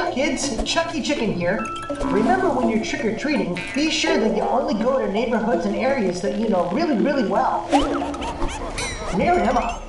Hi kids, Chucky Chicken here. Remember when you're trick-or-treating, be sure that you only go to neighborhoods and areas that you know really, really well. Near Emma,